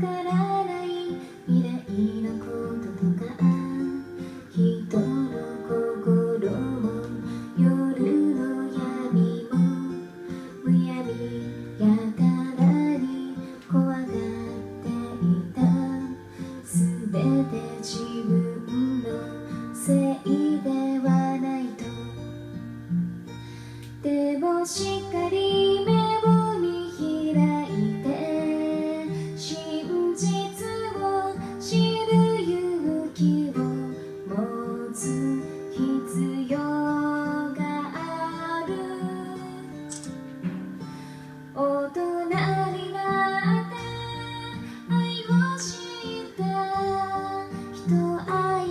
からない未来のこととか人の心も夜の闇もむやみやたらに怖がっていた。全て自分のせいではないと。でもしっかり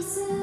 Jesus.